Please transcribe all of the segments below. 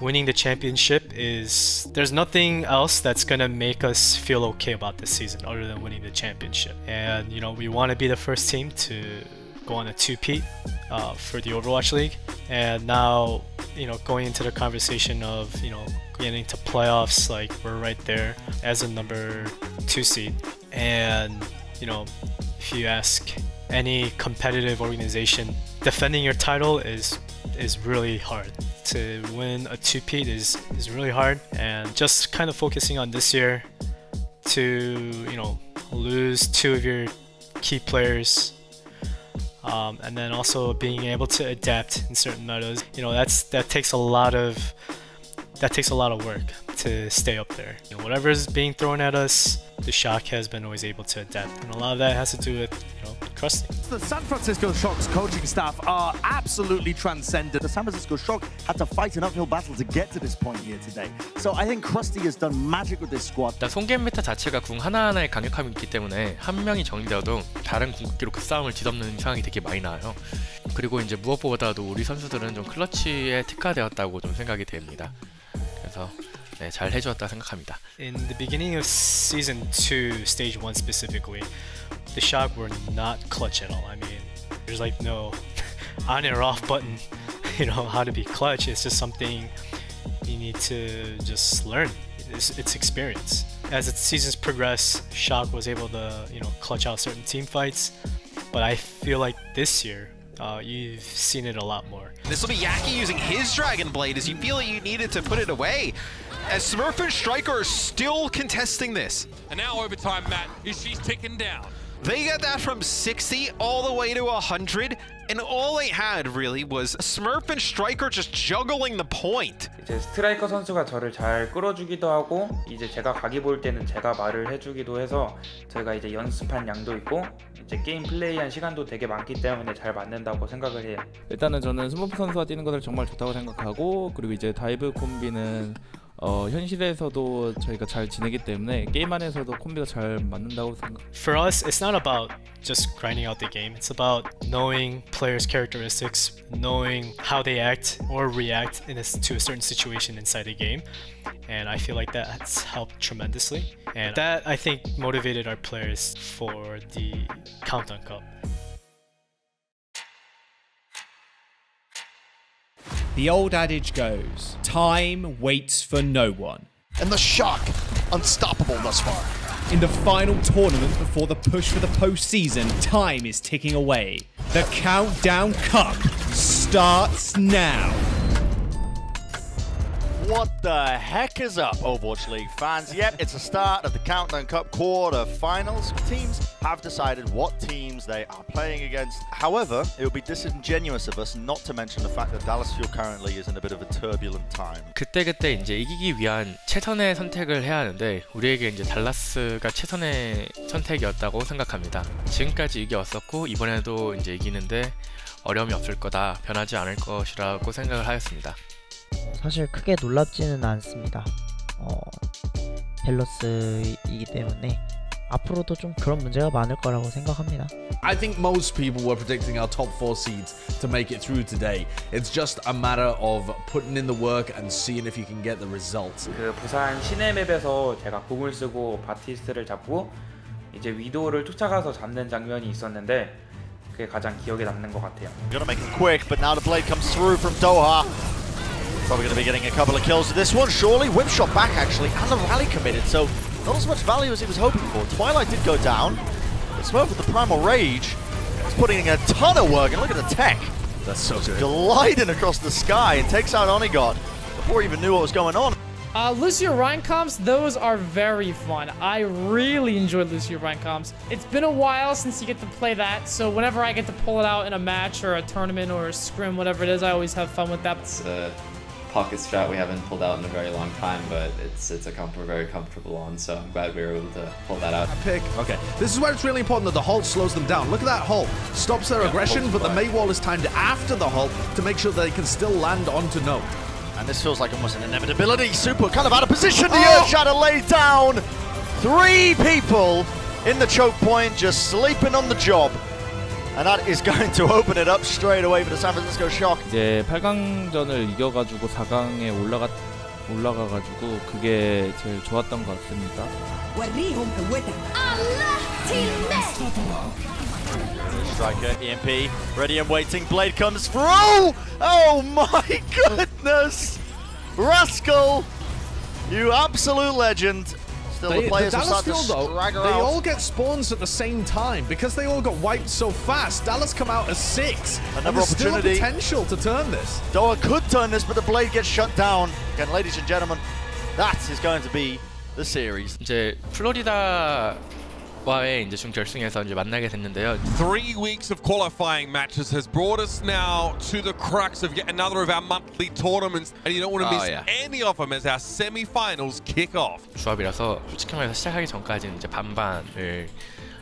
winning the championship is there's nothing else that's gonna make us feel okay about this season other than winning the championship. And you know, we want to be the first team to go on a two-peat uh, for the Overwatch League. And now, you know, going into the conversation of you know getting to playoffs, like we're right there as a number two seed. And you know, if you ask any competitive organization, defending your title is is really hard. To win a two-peat is is really hard, and just kind of focusing on this year to you know lose two of your key players. Um, and then also being able to adapt in certain metas, you know, that's that takes a lot of that takes a lot of work to stay up there. You know, whatever is being thrown at us, the Shock has been always able to adapt, and a lot of that has to do with crusting. The San Francisco Shock's coaching staff are absolutely transcendent. The San Francisco Shock had to fight an uphill battle to get to this point here today. So I think Krusty has done magic with this squad. 일단 송겜 메타 자체가 궁 하나하나에 강력함이 있기 때문에 한 명이 정리되어도 다른 궁극기로 그 싸움을 뒤덮는 상황이 되게 많이 나와요. 그리고 이제 무엇보다도 우리 선수들은 좀 클러치에 특화되었다고 좀 생각이 됩니다. 그래서 네, 잘 해주었다 생각합니다. In the beginning of season two, stage one specifically, the Shock were not clutch at all. I mean, there's like no on or off button, you know, how to be clutch. It's just something you need to just learn. It's, it's experience. As the seasons progress, Shock was able to, you know, clutch out certain team fights. But I feel like this year, uh, you've seen it a lot more. This will be Yaki using his Dragon Blade as you feel that you needed to put it away. As Smurf and Striker are still contesting this. And now overtime, Matt, is she's ticking down. They got that from 60 all the way to 100, and all they had really was Smurf and Striker just juggling the point. 이제 스트라이커 선수가 저를 잘 끌어주기도 하고 이제 제가 각이 보일 때는 제가 말을 해주기도 해서 저희가 이제 연습한 양도 있고 이제 게임 플레이한 시간도 되게 많기 때문에 잘 맞는다고 생각을 해요. 일단은 저는 스머프 선수가 뛰는 것을 정말 좋다고 생각하고 그리고 이제 dive 콤비는 어, 현실에서도 저희가 잘 지내기 때문에 게임 안에서도 콤비가 잘 맞는다고 생각. For us, it's not about just grinding out the game. It's about knowing players' characteristics, knowing how they act or react in a, to a certain situation inside the game. And I feel like that's helped tremendously. And that I think motivated our players for the Countdown Cup. The old adage goes time waits for no one. And the shock, unstoppable thus far. In the final tournament before the push for the postseason, time is ticking away. The Countdown Cup starts now. What the heck is up, Overwatch League fans? Yep, it's the start of the Countdown Cup quarter-finals. Teams have decided what teams they are playing against. However, it would be disingenuous of us not to mention the fact that Dallas Fuel currently is in a bit of a turbulent time. 그때그때 이제 이기기 위한 최선의 선택을 해야 하는데 우리에게 이제 달라스가 최선의 선택이었다고 생각합니다. 지금까지 이겨왔었고 이번에도 이제 이기는데 어려움이 없을 거다, 변하지 않을 것이라고 생각을 하였습니다. 사실 크게 놀랍지는 않습니다. 어, 밸런스이기 때문에 앞으로도 좀 그런 문제가 많을 거라고 생각합니다. I think most people were predicting our top four seeds to make it through today. It's just a matter of putting in the work and seeing if you can get the results. 그 부산 시내 맵에서 제가 궁을 쓰고 바티스트를 잡고 이제 위도우를 쫓아가서 잡는 장면이 있었는데 그게 가장 기억에 남는 것 같아요. Gonna make it quick, but now the blade comes through from Doha. Probably going to be getting a couple of kills to this one, surely. Whip shot back, actually, and the rally committed, so not as much value as he was hoping for. Twilight did go down, but Smoke with the Primal Rage is putting in a ton of work, and look at the tech. That's so good. Gliding across the sky and takes out Onigod before he even knew what was going on. Uh, Lucio Ryan comps, those are very fun. I really enjoyed Lucio Ryan comps. It's been a while since you get to play that, so whenever I get to pull it out in a match or a tournament or a scrim, whatever it is, I always have fun with that. It's a pocket strat we haven't pulled out in a very long time, but it's it's a comp we're very comfortable on, so I'm glad we were able to pull that out. Pick. Okay, this is where it's really important that the halt slows them down. Look at that halt. Stops their aggression, but the May wall is timed after the halt to make sure they can still land onto no. And this feels like almost an inevitability. Super kind of out of position. The Oh! Earth Shadow laid down. Three people in the choke point just sleeping on the job. And that is going to open it up straight away for the San Francisco Shock. 이제 8강전을 이겨가지고 4강에 올라가 올라가가지고 그게 제일 좋았던 것 같습니다. Striker, EMP, ready and waiting. Blade comes through. Oh my goodness! Rascal, you absolute legend. Still, They- the players will Dallas start to Fuel, though, stagger they out. all get spawns at the same time because they all got wiped so fast. Dallas come out as six. and Another there's still opportunity. potential to turn this. Doha could turn this, but the blade gets shut down. Again, ladies and gentlemen, that is going to be the series. 이제 플로리다 와의 이제 준 결승에서 이제 만나게 됐는데요. Three weeks of qualifying matches has brought us now to the crux of yet another of our monthly tournaments, and you don't want to Oh, miss yeah. any of them as our semi-finals kick off. 조합이라서 솔직히 말해서 시작하기 전까지는 이제 반반을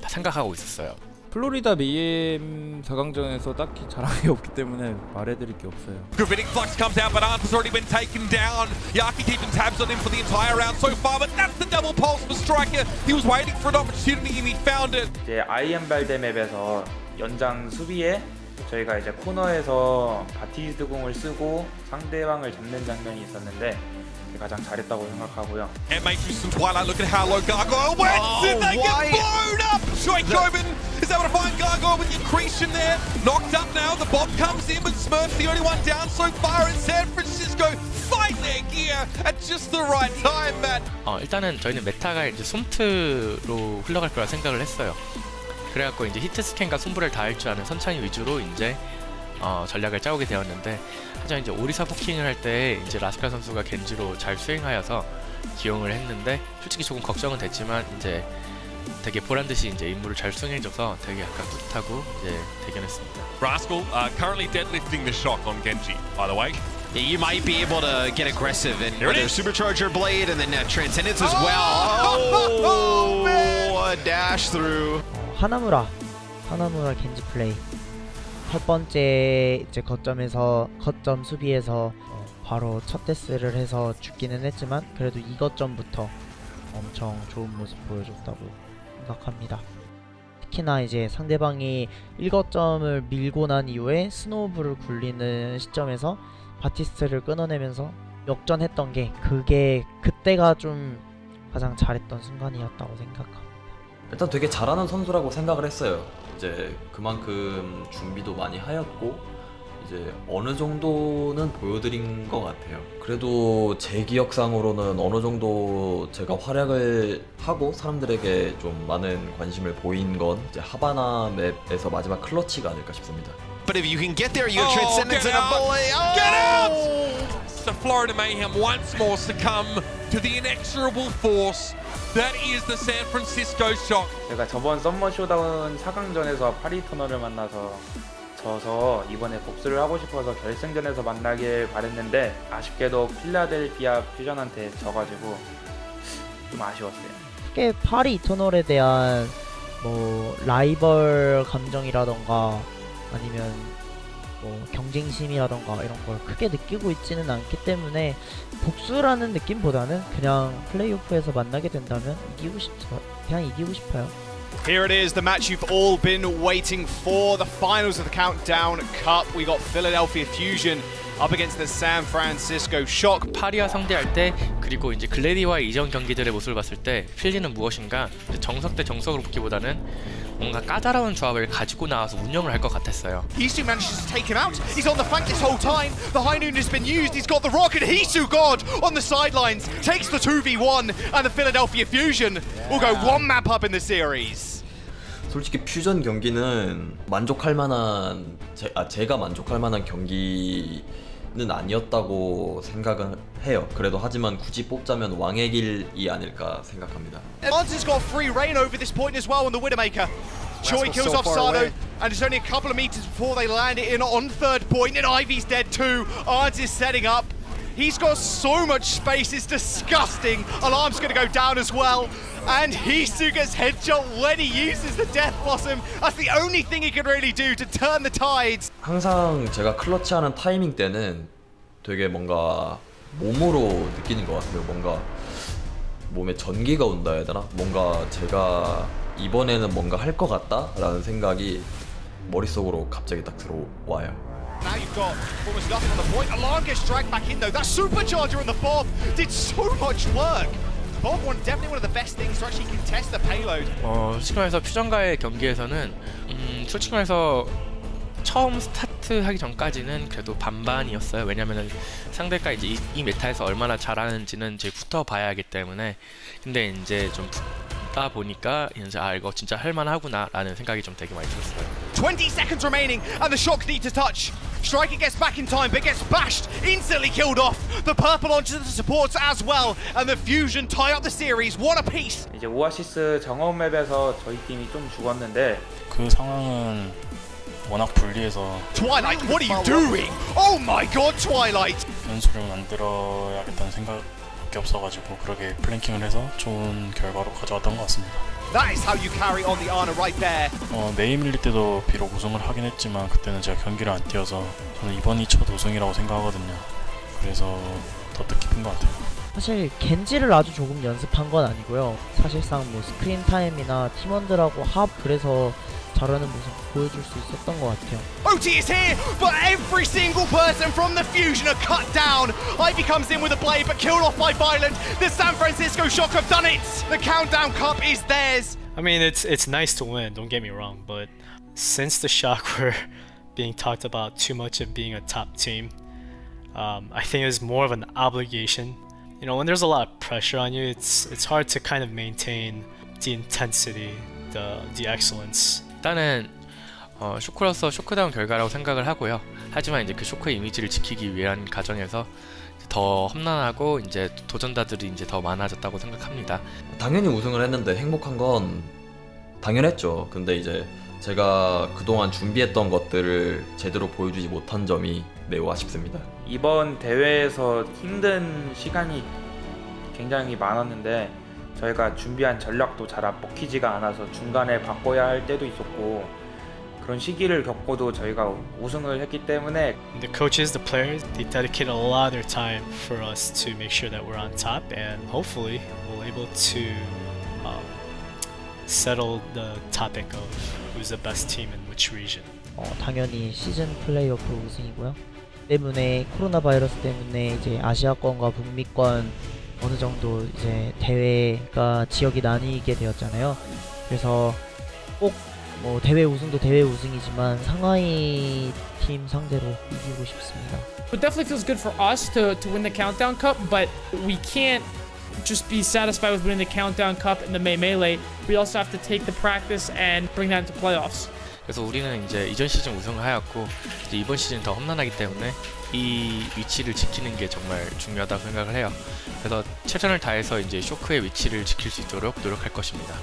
다 생각하고 있었어요. 플로리다 미엠 4강전에서 딱히 게 없기 때문에 말해드릴 게 없어요. Gravitic Flux comes out, but Arthur's already been taken down. Yaki keeping tabs on him for the entire round so far, but that's the double pulse for Striker. He was waiting for an opportunity and he found it. 이제 아이엠 발대 맵에서 연장 수비에 저희가 이제 코너에서 바티스트 공을 쓰고 상대방을 잡는 장면이 있었는데 가장 잘했다고 생각하고요. And Matrix and Twilight, look at how low Gargoyle went! Oh, Did they why- get blown up? Troy Coben is able to find Gargoyle with the accretion there. Knocked up now, the bomb comes in, but Smurf's the only one down so far in San Francisco. Fight their gear at just the right time, Matt. 어, 일단은 저희는 meta가 이제 솜트로 흘러갈 거라 생각을 했어요. 그래갖고 이제 hitscan과 승부를 다할 줄 아는 선창이 위주로 이제 어, 전략을 짜오게 되었는데 하지만 이제 오리사 poking을 할 때 이제 라스칼 선수가 겐지로 잘 수행하여서 기용을 했는데 솔직히 조금 걱정은 됐지만 이제 되게 보란 듯이 이제 임무를 잘 수행해줘서 되게 약간 뿌듯하고 이제 대견했습니다. Rascal uh, currently deadlifting the shock on Genji, by the way. Yeah, you might be able to get aggressive and with is. supercharger blade and then uh, transcendence as well. Oh, a dash through. 어, 하나무라 하나무라 겐지 플레이 첫 번째 이제 거점에서 거점 수비에서 어, 바로 첫 데스를 해서 죽기는 했지만 그래도 이 거점부터 엄청 좋은 모습 보여줬다고 생각합니다. 특히나 이제 상대방이 1거점을 밀고 난 이후에 스노우볼을 굴리는 시점에서 바티스트를 끊어내면서 역전했던 게 그게 그때가 좀 가장 잘했던 순간이었다고 생각합니다. 일단 되게 잘하는 선수라고 생각을 했어요. 이제 그만큼 준비도 많이 하였고 이제 어느 정도는 보여드린 것 같아요. 그래도 제 기억상으로는 어느 정도 제가 활약을 하고 사람들에게 좀 많은 관심을 보인 건 이제 하바나 맵에서 마지막 클러치가 아닐까 싶습니다. But if you can get there, you have Oh, transcendence and a bullet. Oh! Get out! The Florida Mayhem once more succumb to the inexorable force that is the San Francisco Shock. 제가 저번 썸머 쇼다운 4강전에서 파리 터널을 만나서 져서 이번에 복수를 하고 싶어서 결승전에서 만나길 바랬는데 아쉽게도 필라델피아 퓨전한테 져가지고 좀 아쉬웠어요. 크게 파리 이터널에 대한 뭐 라이벌 감정이라던가 아니면 뭐 경쟁심이라던가 이런 걸 크게 느끼고 있지는 않기 때문에 복수라는 느낌보다는 그냥 플레이오프에서 만나게 된다면 이기고 싶죠. 그냥 이기고 싶어요. Here it is, the match you've all been waiting for, the finals of the Countdown Cup. We got Philadelphia Fusion up against the San Francisco Shock. 파리와 상대할 때 그리고 이제 글래디와의 이전 경기들의 모습을 봤을 때 필리는 무엇인가 정석 대 정석으로 붙기보다는 뭔가 까다로운 조합을 가지고 나와서 운영을 할 것 같았어요. Hisu manages to take him out. He's on the flank this whole time. The High Noon has been used. He's got the rocket. Hisu God on the sidelines takes the 2v1, and the Philadelphia Fusion will go one map up in the series. 솔직히 퓨전 경기는 만족할 만한 제, 아, 제가 만족할 만한 경기 는 아니었다고 생각은 해요. 그래도 하지만 굳이 뽑자면 왕의 길이 아닐까 생각합니다. Arden's got free reign over this point as well on the Widowmaker. Choi Rascal's kills off away. and it's only a couple of meters before they land it in on third point, and Ivy's dead too. Ards is setting up. He's got so much space, it's disgusting. Alarm's gonna go down as well. And Hisu gets headshot when he uses the Death Blossom. That's the only thing he can really do to turn the tides. 항상 제가 클러치하는 타이밍 때는 되게 뭔가 몸으로 느끼는 것 같아요. 뭔가 몸에 전기가 온다 해야 되나? 뭔가 제가 이번에는 뭔가 할 것 같다라는 생각이 머릿속으로 갑자기 딱 들어와요. Now you've got almost nothing on the point. Alarm gets dragged back in though. That supercharger in the fob did so much work. Bob one definitely one of the best things to actually contest the payload. 어, 솔직히 말해서 퓨전과의 경기에서는 음, 솔직히 말해서 처음 스타트 하기 전까지는 그래도 반반이었어요. 왜냐면은 상대가 이제 이, 이 메타에서 얼마나 잘하는지는 이제 붙어 봐야 하기 때문에 근데 이제 좀 붙다 보니까 이제 아 이거 진짜 할만하구나라는 생각이 좀 되게 많이 들었어요. 20 seconds remaining and the shock need to touch. Striker gets back in time but gets bashed, instantly killed off. The purple onto the supports as well and the fusion tie up the series one apiece. 이제 오아시스 정원 맵에서 저희 팀이 좀 죽었는데 그 상황은 워낙 불리해서 Twilight, what are you doing? Oh my god, Twilight! 변수를 만들어야겠다는 생각밖에 없어가지고 그렇게 flanking을 해서 좋은 결과로 가져왔던 것 같습니다. That is how you carry on the Ana right there. 어, May Melee 때도 비록 우승을 하긴 했지만 그때는 제가 경기를 안 뛰어서 저는 이번이 첫 우승이라고 생각하거든요. 그래서 더 뜻깊은 것 같아요. 사실 겐지를 아주 조금 연습한 건 아니고요. 사실상 뭐 스크린 타임이나 팀원들하고 합 그래서 잘하는 모습 보여줄 수 있었던 것 같아요. OT is here, but every single person from the Fusion are cut down. Ivy comes in with a blade, but killed off by Violent. The San Francisco Shock have done it. The Countdown Cup is theirs. I mean, it's it's nice to win. Don't get me wrong, but since the Shock were being talked about too much of being a top team, um, I think it's more of an obligation. You know, when there's a lot of pressure on you, it's it's hard to kind of maintain the intensity, the the excellence. 일단은 어, 쇼크로서 쇼크다운 결과라고 생각을 하고요. 하지만 이제 그 쇼크의 이미지를 지키기 위한 과정에서 더 험난하고 이제 도전자들이 이제 더 많아졌다고 생각합니다. 당연히 우승을 했는데 행복한 건 당연했죠. 근데 이제 제가 그동안 준비했던 것들을 제대로 보여주지 못한 점이 매우 아쉽습니다. 이번 대회에서 힘든 시간이 굉장히 많았는데 저희가 준비한 전략도 잘 먹히지가 않아서 중간에 바꿔야 할 때도 있었고 그런 시기를 겪고도 저희가 우승을 했기 때문에 The coaches, the players, they dedicate a lot of their time for us to make sure that we're on top, and hopefully we're able to um, settle the topic of who's the best team in which region. 어, 당연히 시즌 플레이오프 우승이고요. 때문에 코로나 바이러스 때문에 이제 아시아권과 북미권 어느 정도 이제 대회가 지역이 나뉘게 되었잖아요. 그래서 꼭 뭐 대회 우승도 대회 우승이지만 상하이 팀 상대로 이기고 싶습니다. It definitely feels good for us to, to win the Countdown Cup, but we can't just be satisfied with winning the Countdown Cup and the May Melee. We also have to take the practice and bring that into playoffs. 그래서 우리는 이제 이전 시즌 우승을 하였고 이번 시즌 더 험난하기 때문에 이 위치를 지키는 게 정말 중요하다고 생각을 해요. 그래서 최선을 다해서 이제 쇼크의 위치를 지킬 수 있도록 노력할 것입니다.